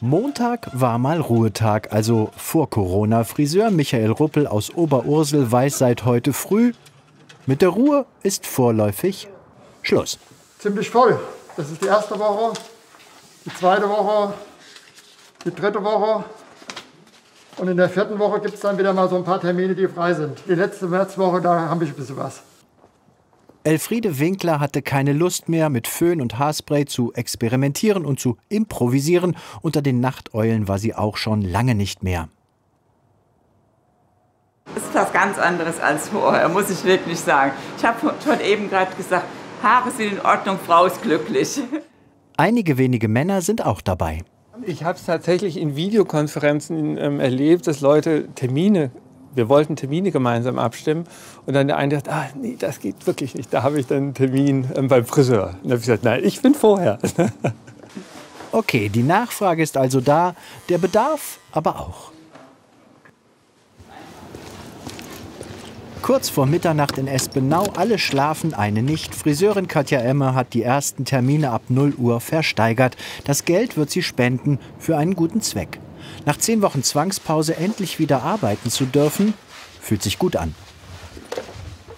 Montag war mal Ruhetag, also vor Corona. Friseur Michael Ruppel aus Oberursel weiß seit heute früh, mit der Ruhe ist vorläufig Schluss. Ziemlich voll. Das ist die erste Woche, die zweite Woche, die dritte Woche. Und in der vierten Woche gibt es dann wieder mal so ein paar Termine, die frei sind. Die letzte Märzwoche, da habe ich ein bisschen was. Elfriede Winkler hatte keine Lust mehr, mit Föhn und Haarspray zu experimentieren und zu improvisieren. Unter den Nachteulen war sie auch schon lange nicht mehr. Es ist was ganz anderes als vorher, muss ich wirklich sagen. Ich habe schon eben gerade gesagt, Haare sind in Ordnung, Frau ist glücklich. Einige wenige Männer sind auch dabei. Ich habe es tatsächlich in Videokonferenzen ähm, erlebt, dass Leute Termine wir wollten Termine gemeinsam abstimmen. Und dann der eine dachte, ah, nee, das geht wirklich nicht. Da habe ich dann einen Termin ähm, beim Friseur. Und dann habe ich gesagt, nein, ich bin vorher. okay, die Nachfrage ist also da, der Bedarf aber auch. Kurz vor Mitternacht in Espenau, alle schlafen, eine nicht. Friseurin Katja Emmer hat die ersten Termine ab 0 Uhr versteigert. Das Geld wird sie spenden für einen guten Zweck. Nach zehn Wochen Zwangspause endlich wieder arbeiten zu dürfen, fühlt sich gut an.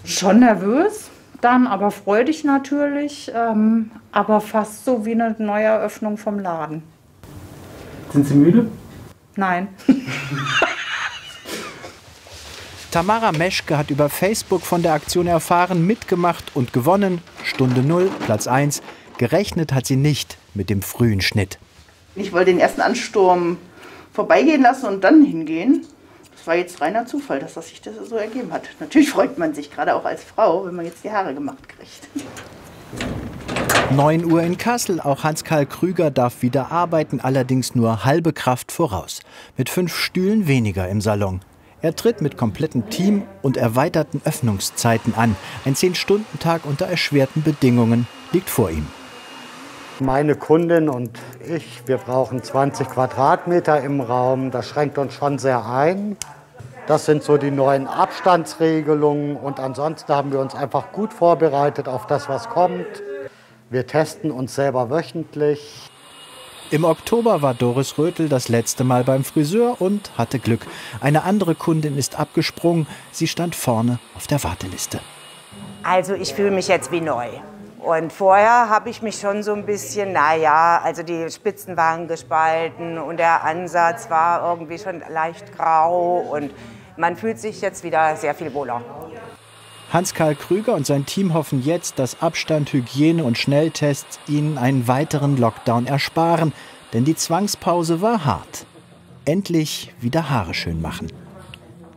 Schon nervös, dann aber freudig natürlich, ähm, aber fast so wie eine Neueröffnung vom Laden. Sind Sie müde? Nein. Tamara Meschke hat über Facebook von der Aktion erfahren, mitgemacht und gewonnen. Stunde 0, Platz 1. Gerechnet hat sie nicht mit dem frühen Schnitt. Ich wollte den ersten Ansturm vorbeigehen lassen und dann hingehen. Das war jetzt reiner Zufall, dass das sich das so ergeben hat. Natürlich freut man sich, gerade auch als Frau, wenn man jetzt die Haare gemacht kriegt. 9 Uhr in Kassel. Auch Hans-Karl Krüger darf wieder arbeiten, allerdings nur halbe Kraft voraus. Mit fünf Stühlen weniger im Salon. Er tritt mit komplettem Team und erweiterten Öffnungszeiten an. Ein 10-Stunden-Tag unter erschwerten Bedingungen liegt vor ihm. Meine Kundin und ich, wir brauchen 20 Quadratmeter im Raum. Das schränkt uns schon sehr ein. Das sind so die neuen Abstandsregelungen. Und ansonsten haben wir uns einfach gut vorbereitet auf das, was kommt. Wir testen uns selber wöchentlich. Im Oktober war Doris Rötel das letzte Mal beim Friseur und hatte Glück. Eine andere Kundin ist abgesprungen. Sie stand vorne auf der Warteliste. Also ich fühle mich jetzt wie neu. Und vorher habe ich mich schon so ein bisschen, naja, also die Spitzen waren gespalten und der Ansatz war irgendwie schon leicht grau und man fühlt sich jetzt wieder sehr viel wohler. Hans-Karl Krüger und sein Team hoffen jetzt, dass Abstand, Hygiene und Schnelltests ihnen einen weiteren Lockdown ersparen, denn die Zwangspause war hart. Endlich wieder Haare schön machen.